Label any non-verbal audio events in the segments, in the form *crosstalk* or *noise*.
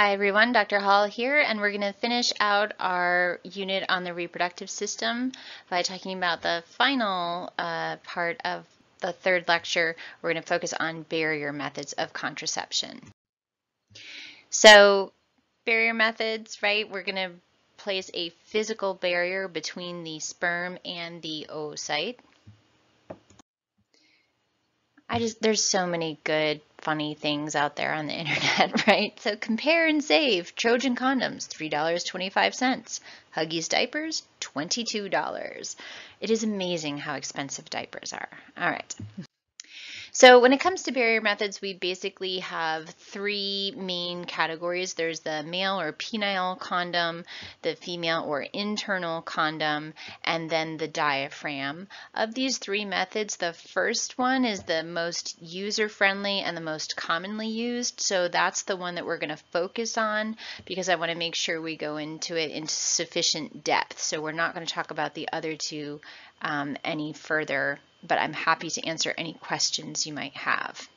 Hi everyone, Dr. Hall here, and we're going to finish out our unit on the reproductive system by talking about the final uh, part of the third lecture. We're going to focus on barrier methods of contraception. So barrier methods, right, we're going to place a physical barrier between the sperm and the oocyte. I just, there's so many good, funny things out there on the *laughs* internet, right? So compare and save. Trojan condoms, $3.25. Huggies diapers, $22. It is amazing how expensive diapers are. All right. So when it comes to barrier methods, we basically have three main categories. There's the male or penile condom, the female or internal condom, and then the diaphragm. Of these three methods, the first one is the most user-friendly and the most commonly used. So that's the one that we're going to focus on because I want to make sure we go into it in sufficient depth. So we're not going to talk about the other two um, any further but I'm happy to answer any questions you might have.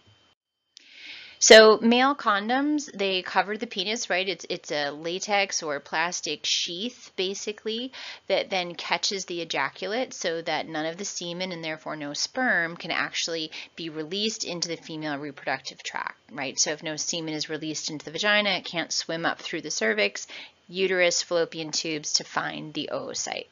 So male condoms, they cover the penis, right? It's, it's a latex or plastic sheath, basically, that then catches the ejaculate so that none of the semen and therefore no sperm can actually be released into the female reproductive tract, right? So if no semen is released into the vagina, it can't swim up through the cervix, uterus, fallopian tubes to find the oocyte.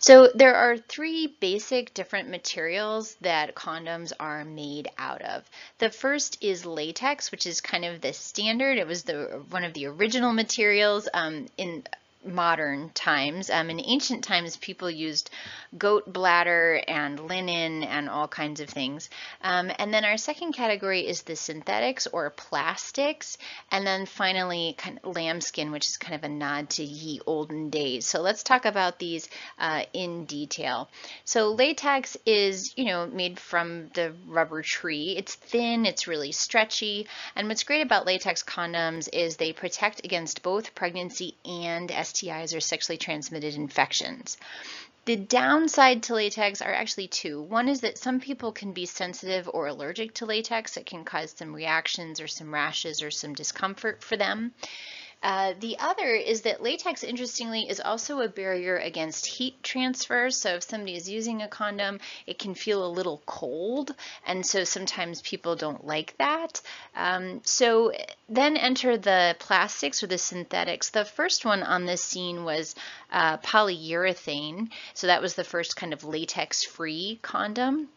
So there are three basic different materials that condoms are made out of. The first is latex, which is kind of the standard. It was the one of the original materials um, in modern times. Um, in ancient times, people used goat bladder and linen and all kinds of things. Um, and then our second category is the synthetics or plastics. And then finally, kind of lambskin, which is kind of a nod to ye olden days. So let's talk about these uh, in detail. So latex is, you know, made from the rubber tree. It's thin, it's really stretchy. And what's great about latex condoms is they protect against both pregnancy and STIs or sexually transmitted infections. The downside to latex are actually two. One is that some people can be sensitive or allergic to latex. It can cause some reactions or some rashes or some discomfort for them. Uh, the other is that latex, interestingly, is also a barrier against heat transfer. So if somebody is using a condom, it can feel a little cold. And so sometimes people don't like that. Um, so then enter the plastics or the synthetics. The first one on this scene was uh, polyurethane. So that was the first kind of latex-free condom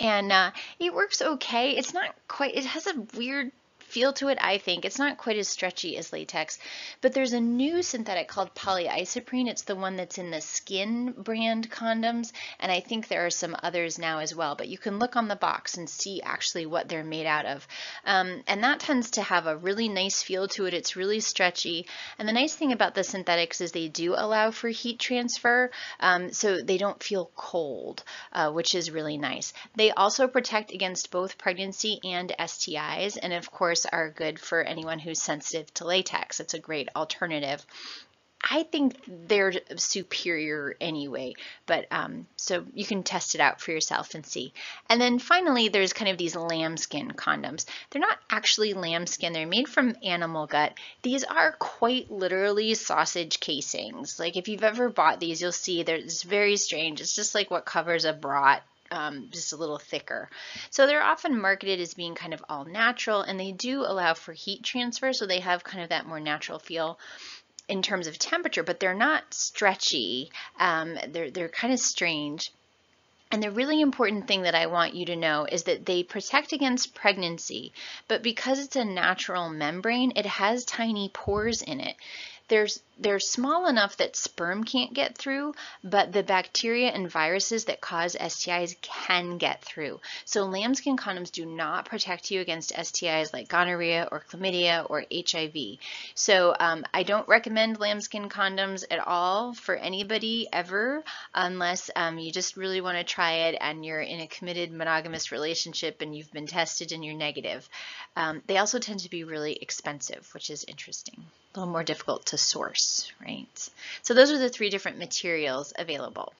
and uh, it works okay. It's not quite, it has a weird feel to it, I think. It's not quite as stretchy as latex, but there's a new synthetic called polyisoprene. It's the one that's in the SKYN brand condoms, and I think there are some others now as well, but you can look on the box and see actually what they're made out of. Um, and that tends to have a really nice feel to it. It's really stretchy. And the nice thing about the synthetics is they do allow for heat transfer, um, so they don't feel cold, uh, which is really nice. They also protect against both pregnancy and STIs, and of course, are good for anyone who's sensitive to latex. It's a great alternative. I think they're superior anyway, but um, so you can test it out for yourself and see. And then finally, there's kind of these lambskin condoms. They're not actually lambskin, they're made from animal gut. These are quite literally sausage casings. Like if you've ever bought these, you'll see they're it's very strange. It's just like what covers a brat um, just a little thicker. So they're often marketed as being kind of all natural and they do allow for heat transfer. So they have kind of that more natural feel in terms of temperature, but they're not stretchy. Um, they're, they're kind of strange. And the really important thing that I want you to know is that they protect against pregnancy, but because it's a natural membrane, it has tiny pores in it. There's, they're small enough that sperm can't get through, but the bacteria and viruses that cause STIs can get through. So lambskin condoms do not protect you against STIs like gonorrhea or chlamydia or HIV. So um, I don't recommend lambskin condoms at all for anybody ever, unless um, you just really want to try it and you're in a committed monogamous relationship and you've been tested and you're negative. Um, they also tend to be really expensive, which is interesting a little more difficult to source, right? So those are the three different materials available.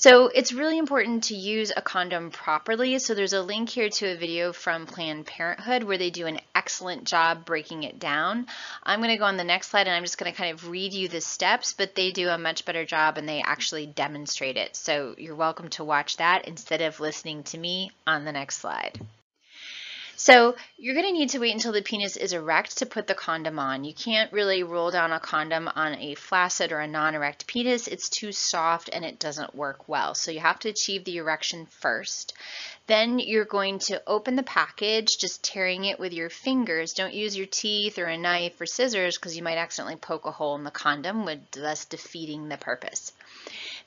So it's really important to use a condom properly. So there's a link here to a video from Planned Parenthood where they do an excellent job breaking it down. I'm going to go on the next slide and I'm just going to kind of read you the steps, but they do a much better job and they actually demonstrate it. So you're welcome to watch that instead of listening to me on the next slide. So you're going to need to wait until the penis is erect to put the condom on. You can't really roll down a condom on a flaccid or a non-erect penis. It's too soft and it doesn't work well. So you have to achieve the erection first. Then you're going to open the package, just tearing it with your fingers. Don't use your teeth or a knife or scissors because you might accidentally poke a hole in the condom, thus defeating the purpose.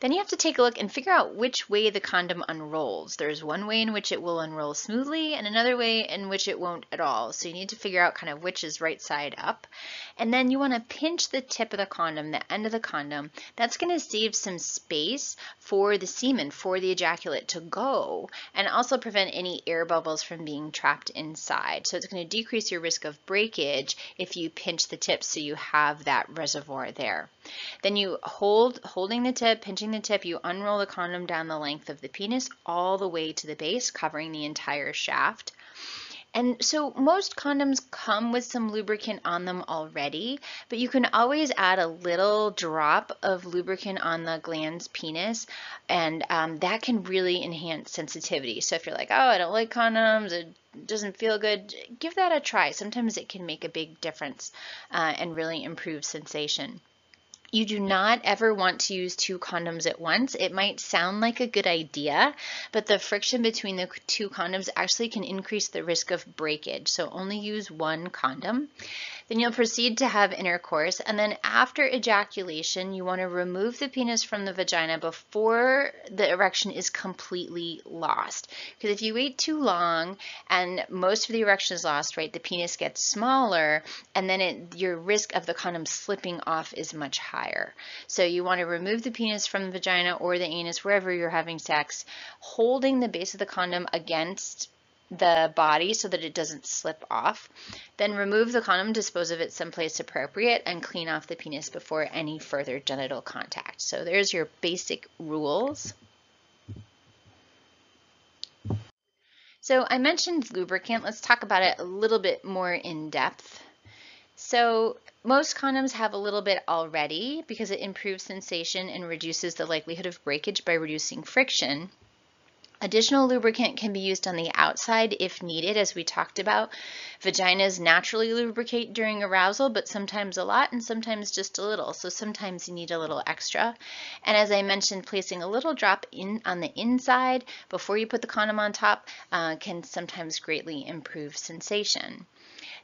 Then you have to take a look and figure out which way the condom unrolls. There's one way in which it will unroll smoothly and another way in which it won't at all. So you need to figure out kind of which is right side up. And then you want to pinch the tip of the condom, the end of the condom. That's going to save some space for the semen, for the ejaculate to go, and also prevent any air bubbles from being trapped inside. So it's going to decrease your risk of breakage if you pinch the tip so you have that reservoir there. Then you hold, holding the tip, pinching the tip, you unroll the condom down the length of the penis all the way to the base, covering the entire shaft. And so most condoms come with some lubricant on them already, but you can always add a little drop of lubricant on the glans penis, and um, that can really enhance sensitivity. So if you're like, oh, I don't like condoms, it doesn't feel good, give that a try. Sometimes it can make a big difference uh, and really improve sensation. You do not ever want to use two condoms at once. It might sound like a good idea, but the friction between the two condoms actually can increase the risk of breakage. So only use one condom. Then you'll proceed to have intercourse. And then after ejaculation, you want to remove the penis from the vagina before the erection is completely lost. Because if you wait too long and most of the erection is lost, right, the penis gets smaller and then it, your risk of the condom slipping off is much higher. So you want to remove the penis from the vagina or the anus, wherever you're having sex, holding the base of the condom against the body so that it doesn't slip off. Then remove the condom, dispose of it someplace appropriate, and clean off the penis before any further genital contact. So there's your basic rules. So I mentioned lubricant. Let's talk about it a little bit more in depth. So most condoms have a little bit already because it improves sensation and reduces the likelihood of breakage by reducing friction. Additional lubricant can be used on the outside if needed, as we talked about. Vaginas naturally lubricate during arousal, but sometimes a lot and sometimes just a little. So sometimes you need a little extra. And as I mentioned, placing a little drop in on the inside before you put the condom on top uh, can sometimes greatly improve sensation.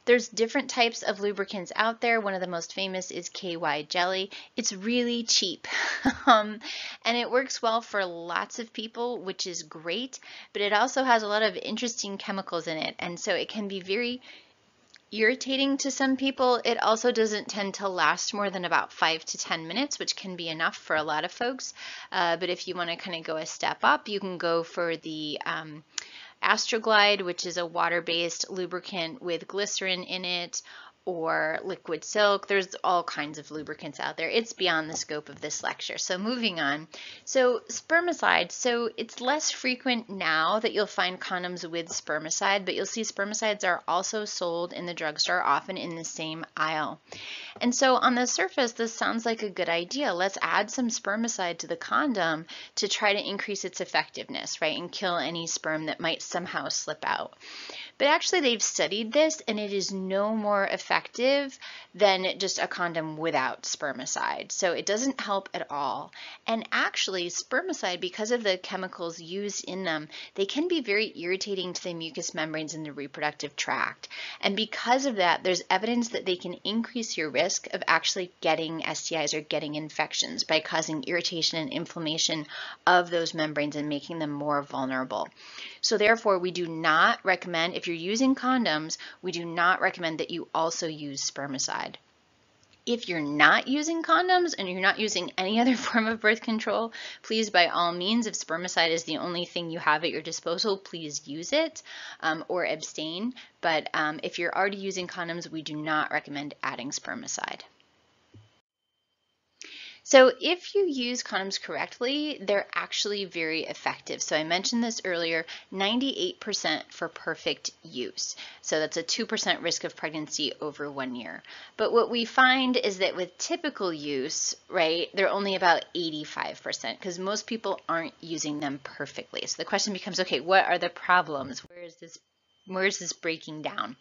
There's different types of lubricants out there. One of the most famous is KY jelly. It's really cheap *laughs* um, and it works well for lots of people, which is great, but it also has a lot of interesting chemicals in it. And so it can be very irritating to some people. It also doesn't tend to last more than about five to 10 minutes, which can be enough for a lot of folks. Uh, but if you want to kind of go a step up, you can go for the um, Astroglide, which is a water-based lubricant with glycerin in it, or liquid silk. There's all kinds of lubricants out there. It's beyond the scope of this lecture. So moving on. So spermicide. So it's less frequent now that you'll find condoms with spermicide, but you'll see spermicides are also sold in the drugstore, often in the same aisle. And so on the surface, this sounds like a good idea. Let's add some spermicide to the condom to try to increase its effectiveness, right, and kill any sperm that might somehow slip out. But actually they've studied this and it is no more effective than just a condom without spermicide. So it doesn't help at all. And actually spermicide, because of the chemicals used in them, they can be very irritating to the mucous membranes in the reproductive tract. And because of that, there's evidence that they can increase your risk of actually getting STIs or getting infections by causing irritation and inflammation of those membranes and making them more vulnerable. So therefore, we do not recommend, if you're using condoms, we do not recommend that you also use spermicide. If you're not using condoms and you're not using any other *laughs* form of birth control, please by all means, if spermicide is the only thing you have at your disposal, please use it um, or abstain. But um, if you're already using condoms, we do not recommend adding spermicide. So if you use condoms correctly, they're actually very effective. So I mentioned this earlier, 98% for perfect use. So that's a 2% risk of pregnancy over one year. But what we find is that with typical use, right, they're only about 85% because most people aren't using them perfectly. So the question becomes, okay, what are the problems? Where is this where is this breaking down?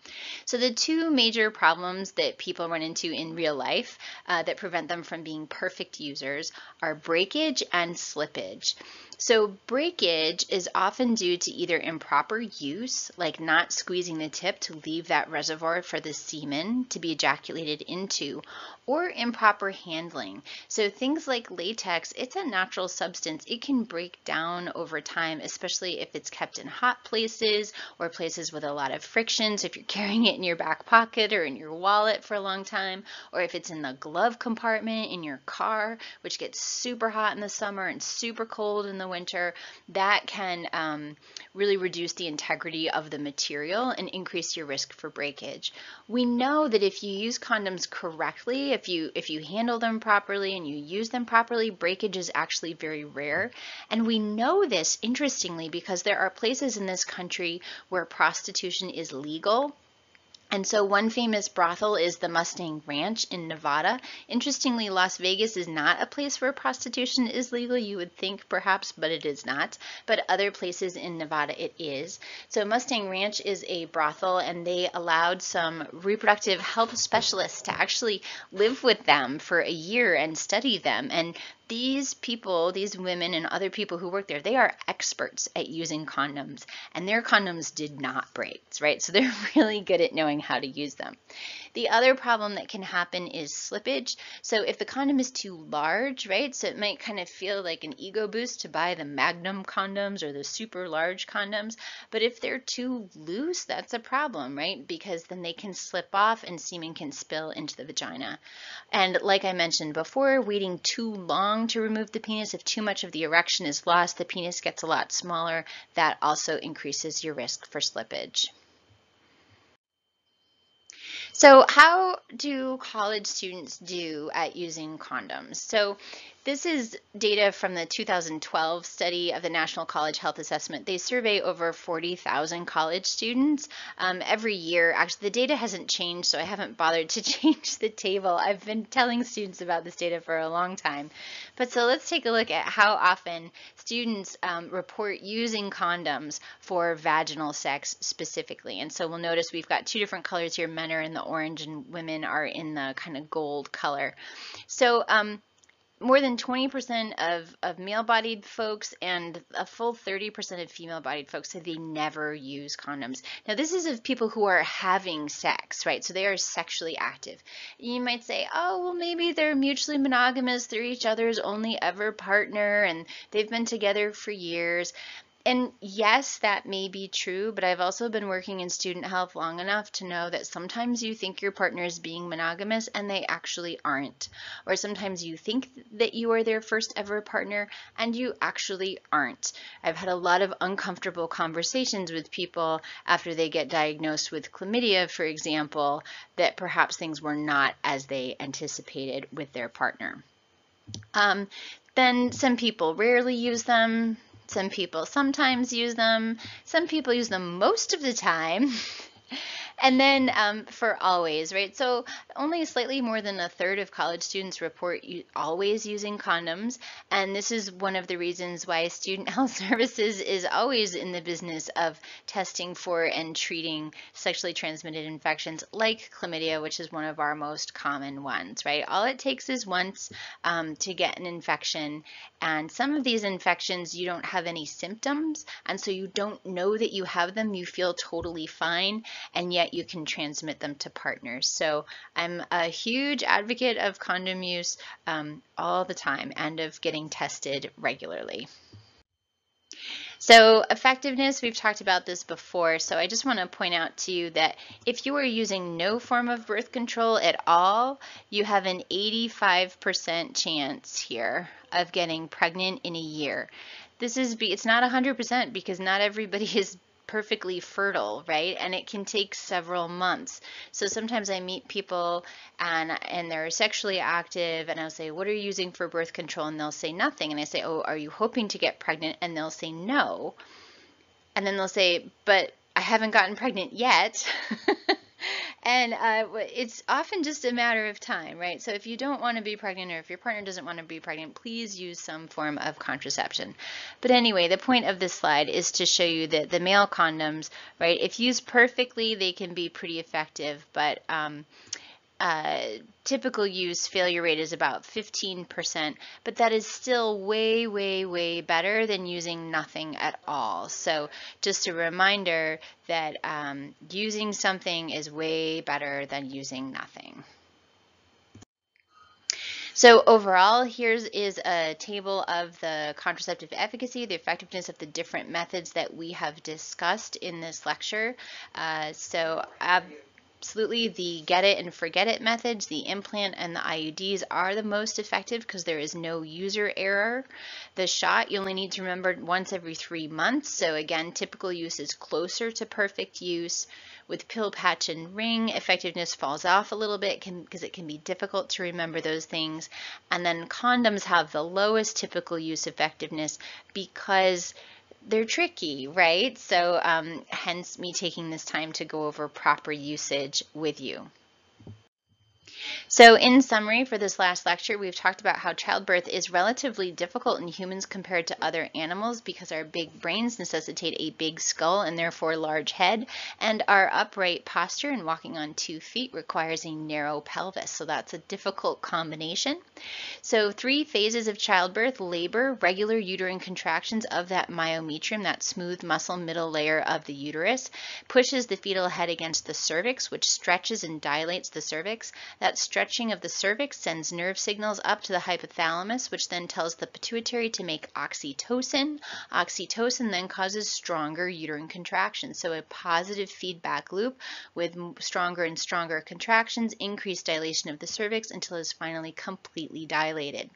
So the two major problems that people run into in real life uh, that prevent them from being perfect users are breakage and slippage. So breakage is often due to either improper use, like not squeezing the tip to leave that reservoir for the semen to be ejaculated into, or improper handling. So things like latex, it's a natural substance. It can break down over time, especially if it's kept in hot places or places with a lot of friction. So if you're carrying it in your back pocket or in your wallet for a long time, or if it's in the glove compartment in your car, which gets super hot in the summer and super cold in the winter, that can um, really reduce the integrity of the material and increase your risk for breakage. We know that if you use condoms correctly, if you if you handle them properly and you use them properly, breakage is actually very rare. And we know this interestingly because there are places in this country where prostitution is legal and so one famous brothel is the Mustang Ranch in Nevada. Interestingly, Las Vegas is not a place where prostitution is legal. You would think perhaps, but it is not. But other places in Nevada it is. So Mustang Ranch is a brothel and they allowed some reproductive health specialists to actually live with them for a year and study them. And these people, these women and other people who work there, they are experts at using condoms and their condoms did not break, right? So they're *laughs* really good at knowing how to use them. The other problem that can happen is slippage. So if the condom is too large, right, so it might kind of feel like an ego boost to buy the magnum condoms or the super large condoms. But if they're too loose, that's a problem, right? Because then they can slip off and semen can spill into the vagina. And like I mentioned before, waiting too long to remove the penis, if too much of the erection is lost, the penis gets a lot smaller. That also increases your risk for slippage. So how do college students do at using condoms? So this is data from the 2012 study of the National College Health Assessment. They survey over 40,000 college students um, every year. Actually, the data hasn't changed, so I haven't bothered to *laughs* change the table. I've been telling students about this data for a long time. But so let's take a look at how often students um, report using condoms for vaginal sex specifically. And so we'll notice we've got two different colors here. Men are in the orange and women are in the kind of gold color. So um, more than 20% of, of male-bodied folks and a full 30% of female-bodied folks say they never use condoms. Now, this is of people who are having sex, right? So they are sexually active. You might say, oh, well, maybe they're mutually monogamous. They're each other's only ever partner and they've been together for years and yes, that may be true, but I've also been working in student health long enough to know that sometimes you think your partner is being monogamous and they actually aren't. Or sometimes you think that you are their first ever partner and you actually aren't. I've had a lot of uncomfortable conversations with people after they get diagnosed with chlamydia, for example, that perhaps things were not as they anticipated with their partner. Um, then some people rarely use them. Some people sometimes use them. Some people use them most of the time. *laughs* And then um, for always, right? So only slightly more than a third of college students report always using condoms. And this is one of the reasons why Student *laughs* Health Services is always in the business of testing for and treating sexually transmitted infections like chlamydia, which is one of our most common ones, right? All it takes is once um, to get an infection. And some of these infections, you don't have any symptoms. And so you don't know that you have them. You feel totally fine. And yet you can transmit them to partners. So I'm a huge advocate of condom use um, all the time and of getting tested regularly. So effectiveness, we've talked about this before, so I just want to point out to you that if you are using no form of birth control at all, you have an 85% chance here of getting pregnant in a year. This is, it's not 100% because not everybody *laughs* is perfectly fertile, right? And it can take several months. So sometimes I meet people and and they're sexually active and I'll say, "What are you using for birth control?" and they'll say nothing. And I say, "Oh, are you hoping to get pregnant?" and they'll say no. And then they'll say, "But I haven't gotten pregnant yet." *laughs* and uh, it's often just a matter of time, right? So if you don't want to be pregnant or if your partner doesn't want to be pregnant, please use some form of contraception. But anyway, the point of this slide is to show you that the male condoms, right, if used perfectly, they can be pretty effective, but um, uh, typical use failure rate is about 15%, but that is still way, way, way better than using nothing at all. So just a reminder that um, using something is way better than using nothing. So overall, here's is a table of the contraceptive efficacy, the effectiveness of the different methods that we have discussed in this lecture. Uh, so absolutely the get it and forget it methods, the implant and the IUDs are the most effective because there is no user error. The shot you only need to remember once every three months. So again, typical use is closer to perfect use. With pill, patch, and ring, effectiveness falls off a little bit because it can be difficult to remember those things. And then condoms have the lowest typical use effectiveness because they're tricky, right? So um, hence me taking this time to go over proper usage with you. So in summary for this last lecture, we've talked about how childbirth is relatively difficult in humans compared to other animals because our big brains necessitate a big skull and therefore large head, and our upright posture and walking on two feet requires a narrow pelvis. So that's a difficult combination. So three phases of childbirth, labor, regular uterine contractions of that myometrium, that smooth muscle middle layer of the uterus, pushes the fetal head against the cervix, which stretches and dilates the cervix. That stretching of the cervix sends nerve signals up to the hypothalamus, which then tells the pituitary to make oxytocin. Oxytocin then causes stronger uterine contractions. So a positive feedback loop with stronger and stronger contractions, increased dilation of the cervix until it's finally completely dilated.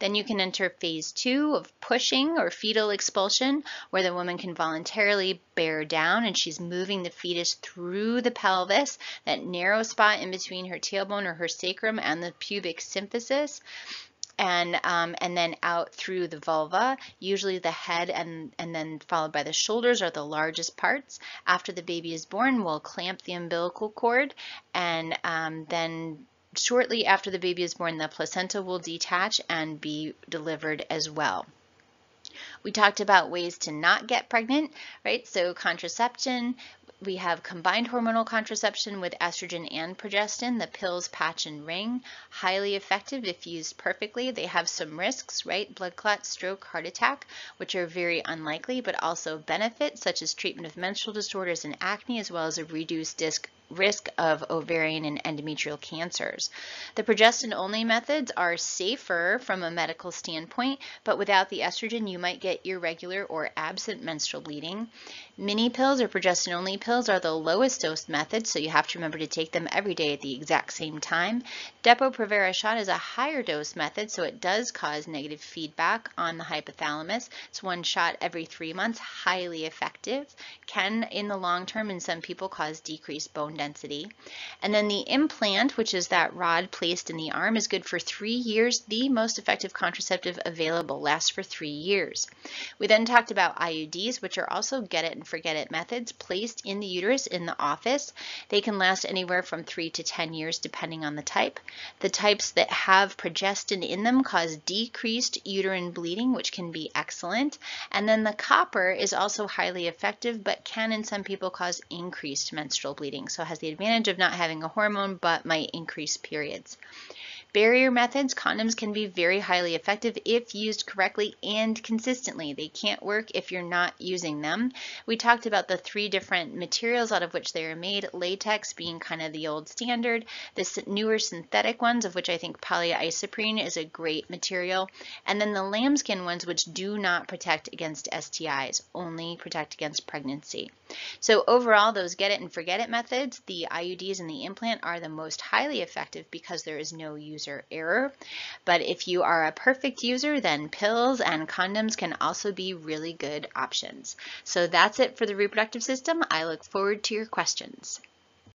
Then you can enter phase two of pushing or fetal expulsion, where the woman can voluntarily bear down and she's moving the fetus through the pelvis, that narrow spot in between her tailbone or her sacrum and the pubic symphysis and um, and then out through the vulva. Usually the head and and then followed by the shoulders are the largest parts. After the baby is born, we'll clamp the umbilical cord, and um, then shortly after the baby is born, the placenta will detach and be delivered as well. We talked about ways to not get pregnant, right? So contraception, we have combined hormonal contraception with estrogen and progestin, the pills, patch, and ring. Highly effective if used perfectly. They have some risks, right? Blood clot, stroke, heart attack, which are very unlikely, but also benefits, such as treatment of menstrual disorders and acne, as well as a reduced disc risk of ovarian and endometrial cancers. The progestin-only methods are safer from a medical standpoint, but without the estrogen, you might get irregular or absent menstrual bleeding. Mini pills or progestin-only pills are the lowest dose method, so you have to remember to take them every day at the exact same time. Depo-Provera shot is a higher dose method, so it does cause negative feedback on the hypothalamus. It's one shot every three months, highly effective. Can, in the long term, in some people, cause decreased bone density. And then the implant, which is that rod placed in the arm, is good for three years. The most effective contraceptive available lasts for three years. We then talked about IUDs, which are also get it and forget it methods placed in the uterus in the office. They can last anywhere from three to 10 years depending on the type. The types that have progestin in them cause decreased uterine bleeding, which can be excellent. And then the copper is also highly effective, but can in some people cause increased menstrual bleeding. So has the advantage of not having a hormone, but might increase periods. Barrier methods, condoms can be very highly effective if used correctly and consistently. They can't work if you're not using them. We talked about the three different materials out of which they are made, latex being kind of the old standard, the newer synthetic ones, of which I think polyisoprene is a great material, and then the lambskin ones, which do not protect against STIs, only protect against pregnancy. So overall, those get it and forget it methods, the IUDs and the implant are the most highly effective because there is no use user error. But if you are a perfect user, then pills and condoms can also be really good options. So that's it for the reproductive system. I look forward to your questions.